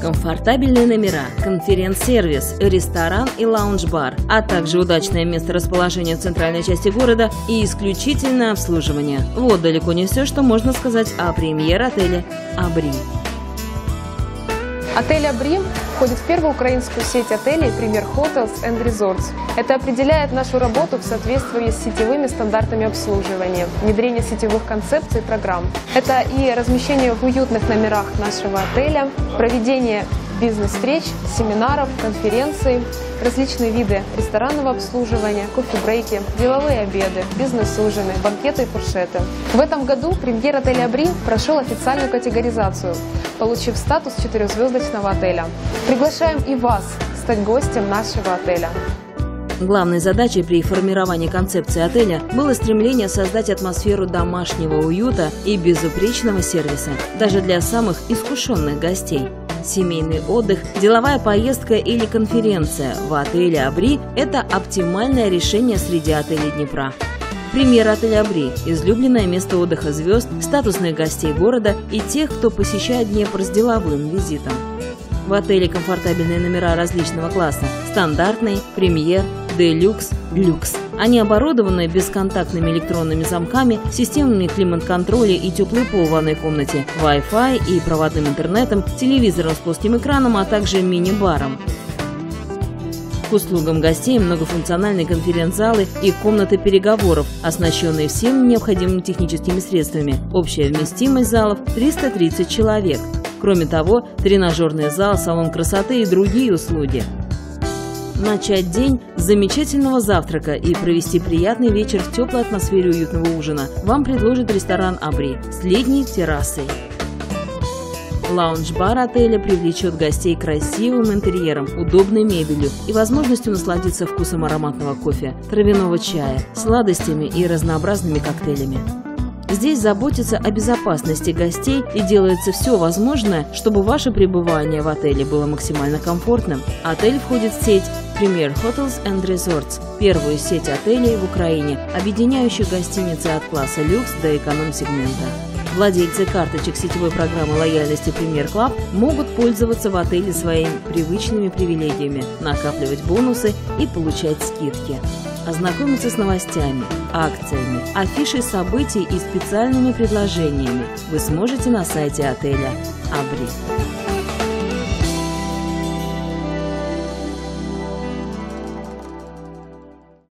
Комфортабельные номера, конференц-сервис, ресторан и лаунж-бар, а также удачное место расположения в центральной части города и исключительное обслуживание. Вот далеко не все, что можно сказать о премьер-отеле «Абри». Отель «Абри» входит в первую украинскую сеть отелей «Премьер Hotels and Resorts». Это определяет нашу работу в соответствии с сетевыми стандартами обслуживания, внедрение сетевых концепций и программ. Это и размещение в уютных номерах нашего отеля, проведение бизнес-встреч, семинаров, конференций, различные виды ресторанного обслуживания, кофе-брейки, деловые обеды, бизнес-ужины, банкеты и фуршеты. В этом году премьер отеля «Абри» прошел официальную категоризацию, получив статус четырехзвездочного отеля. Приглашаем и вас стать гостем нашего отеля. Главной задачей при формировании концепции отеля было стремление создать атмосферу домашнего уюта и безупречного сервиса, даже для самых искушенных гостей. Семейный отдых, деловая поездка или конференция в отеле «Абри» – это оптимальное решение среди отелей Днепра. Пример отеля «Абри» – излюбленное место отдыха звезд, статусных гостей города и тех, кто посещает Днепр с деловым визитом. В отеле комфортабельные номера различного класса – стандартный, премьер, делюкс, люкс. Они оборудованы бесконтактными электронными замками, системами климат-контроля и теплый пол в ванной комнате, Wi-Fi и проводным интернетом, телевизором с плоским экраном, а также мини-баром. К услугам гостей многофункциональные конференц-залы и комнаты переговоров, оснащенные всеми необходимыми техническими средствами. Общая вместимость залов – 330 человек. Кроме того, тренажерный зал, салон красоты и другие услуги. Начать день с замечательного завтрака и провести приятный вечер в теплой атмосфере уютного ужина вам предложит ресторан «Абри» с летней террасой. Лаунж-бар отеля привлечет гостей красивым интерьером, удобной мебелью и возможностью насладиться вкусом ароматного кофе, травяного чая, сладостями и разнообразными коктейлями. Здесь заботятся о безопасности гостей и делается все возможное, чтобы ваше пребывание в отеле было максимально комфортным. Отель входит в сеть Premier Hotels and Resorts, первую сеть отелей в Украине, объединяющую гостиницы от класса люкс до эконом-сегмента. Владельцы карточек сетевой программы лояльности Premier Club могут пользоваться в отеле своими привычными привилегиями, накапливать бонусы и получать скидки ознакомиться с новостями, акциями, афишей событий и специальными предложениями вы сможете на сайте отеля «Абри».